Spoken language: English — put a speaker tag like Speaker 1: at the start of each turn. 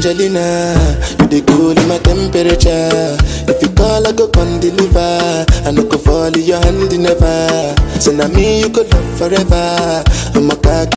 Speaker 1: Angelina, you the cool in my temperature. If you call, I go come deliver. I no go fall in your hand never. So now me you could love forever. I'm a